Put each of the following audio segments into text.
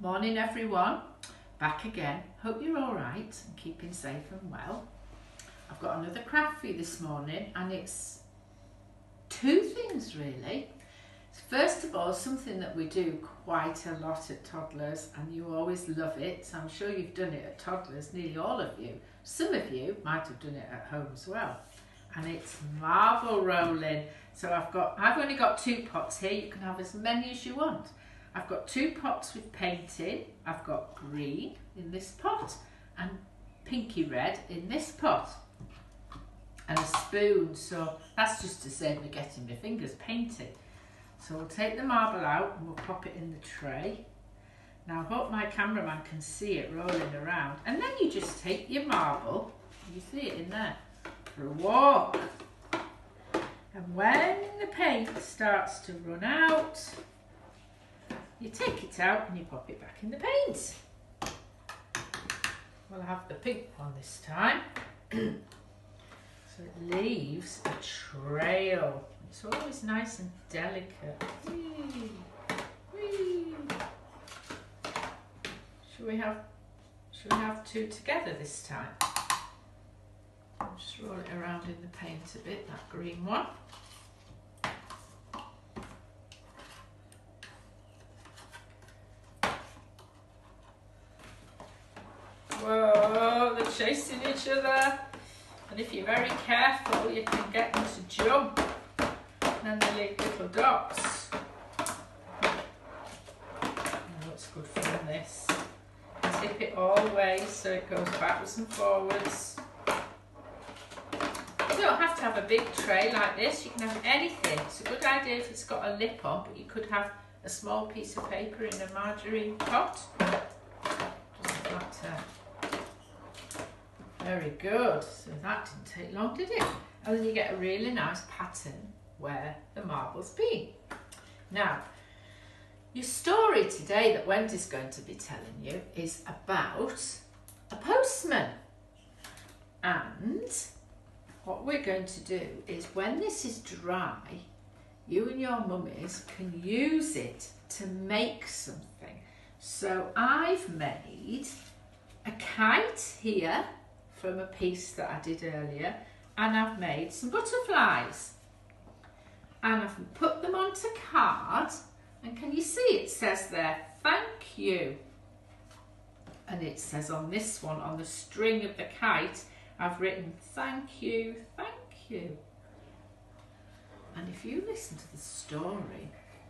Morning everyone, back again. Hope you're all right and keeping safe and well. I've got another craft for you this morning and it's two things really. First of all, something that we do quite a lot at toddlers and you always love it. So I'm sure you've done it at toddlers, nearly all of you. Some of you might have done it at home as well. And it's marble rolling. So I've got, I've only got two pots here. You can have as many as you want. I've got two pots with painting. I've got green in this pot and pinky red in this pot. And a spoon, so that's just to save me getting my fingers painted. So we'll take the marble out and we'll pop it in the tray. Now I hope my cameraman can see it rolling around. And then you just take your marble, you see it in there, for a walk. And when the paint starts to run out, you take it out and you pop it back in the paint. We'll have the pink one this time. so it leaves a trail. It's always nice and delicate. Whee, whee. Should we have should we have two together this time? I'll just roll it around in the paint a bit, that green one. Chasing each other. And if you're very careful, you can get them to jump. And then they leave little dots. Oh, it's good fun, this. Tip it all the way so it goes backwards and forwards. You don't have to have a big tray like this. You can have anything. It's a good idea if it's got a lip on, but you could have a small piece of paper in a margarine pot. Doesn't matter. Very good. So that didn't take long, did it? And then you get a really nice pattern where the marble's been. Now, your story today that Wendy's going to be telling you is about a postman. And what we're going to do is when this is dry, you and your mummies can use it to make something. So I've made a kite here from a piece that I did earlier and I've made some butterflies. And I've put them onto card and can you see it says there thank you. And it says on this one on the string of the kite I've written thank you thank you. And if you listen to the story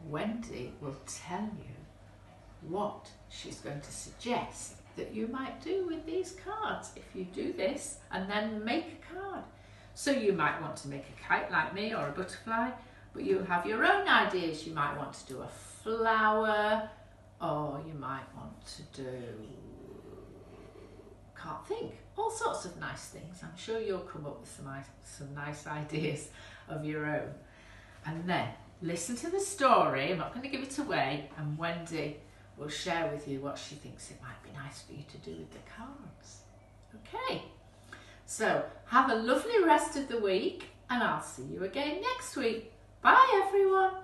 Wendy will tell you what she's going to suggest that you might do with these cards if you do this and then make a card. So you might want to make a kite like me or a butterfly, but you'll have your own ideas. You might want to do a flower or you might want to do, can't think, all sorts of nice things. I'm sure you'll come up with some some nice ideas of your own. And then listen to the story. I'm not going to give it away. And Wendy will share with you what she thinks it might be nice for you to do with the cards. Okay, so have a lovely rest of the week and I'll see you again next week. Bye everyone.